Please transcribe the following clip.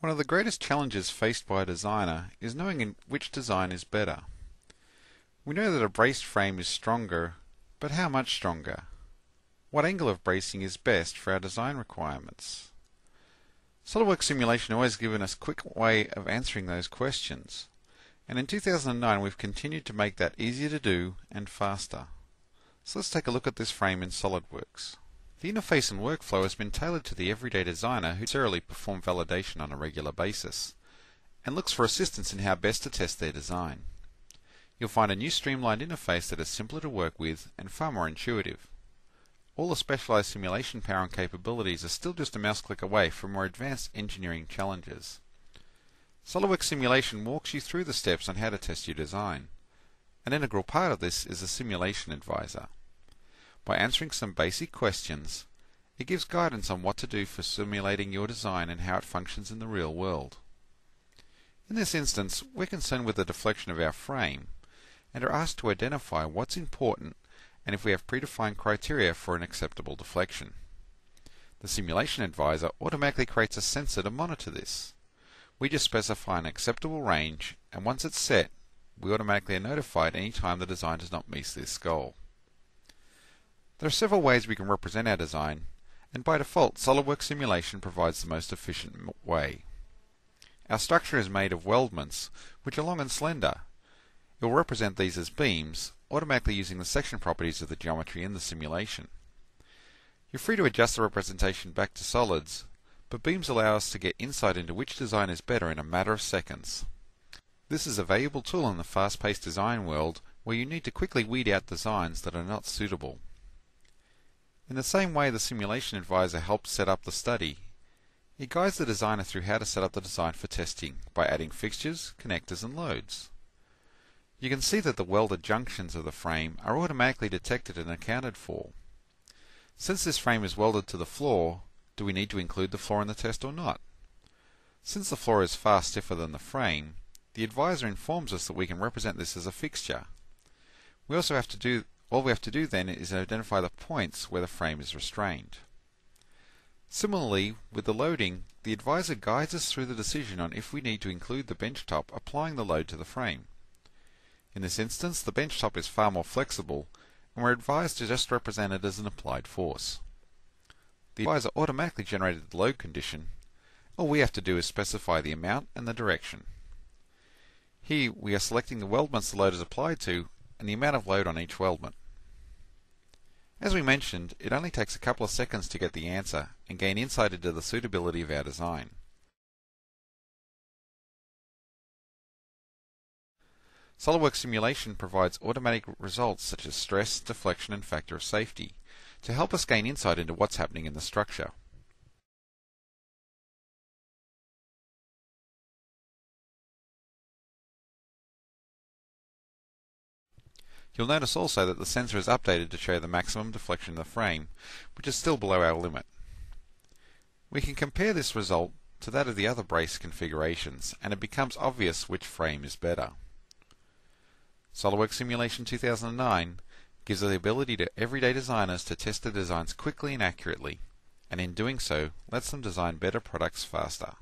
One of the greatest challenges faced by a designer is knowing which design is better. We know that a braced frame is stronger, but how much stronger? What angle of bracing is best for our design requirements? SOLIDWORKS Simulation always given us a quick way of answering those questions. And in 2009 we've continued to make that easier to do and faster. So let's take a look at this frame in SOLIDWORKS. The interface and workflow has been tailored to the everyday designer who necessarily perform validation on a regular basis and looks for assistance in how best to test their design. You'll find a new streamlined interface that is simpler to work with and far more intuitive. All the specialized simulation power and capabilities are still just a mouse click away from more advanced engineering challenges. SOLIDWORKS Simulation walks you through the steps on how to test your design. An integral part of this is a simulation advisor. By answering some basic questions, it gives guidance on what to do for simulating your design and how it functions in the real world. In this instance, we're concerned with the deflection of our frame and are asked to identify what's important and if we have predefined criteria for an acceptable deflection. The Simulation Advisor automatically creates a sensor to monitor this. We just specify an acceptable range, and once it's set, we automatically are notified any time the design does not meet this goal. There are several ways we can represent our design, and by default SOLIDWORKS Simulation provides the most efficient way. Our structure is made of weldments, which are long and slender. It will represent these as beams, automatically using the section properties of the geometry in the simulation. You're free to adjust the representation back to solids, but beams allow us to get insight into which design is better in a matter of seconds. This is a valuable tool in the fast-paced design world where you need to quickly weed out designs that are not suitable. In the same way the Simulation Advisor helps set up the study, it guides the designer through how to set up the design for testing by adding fixtures, connectors and loads. You can see that the welded junctions of the frame are automatically detected and accounted for. Since this frame is welded to the floor, do we need to include the floor in the test or not? Since the floor is far stiffer than the frame, the advisor informs us that we can represent this as a fixture. We also have to do all we have to do then is identify the points where the frame is restrained. Similarly, with the loading, the advisor guides us through the decision on if we need to include the bench top applying the load to the frame. In this instance, the bench top is far more flexible, and we're advised to just represent it as an applied force. The advisor automatically generated the load condition. All we have to do is specify the amount and the direction. Here we are selecting the weldments the load is applied to and the amount of load on each weldment. As we mentioned, it only takes a couple of seconds to get the answer and gain insight into the suitability of our design. SOLIDWORKS Simulation provides automatic results such as stress, deflection and factor of safety to help us gain insight into what's happening in the structure. You'll notice also that the sensor is updated to show the maximum deflection of the frame, which is still below our limit. We can compare this result to that of the other brace configurations, and it becomes obvious which frame is better. SOLIDWORKS Simulation 2009 gives the ability to everyday designers to test their designs quickly and accurately, and in doing so, lets them design better products faster.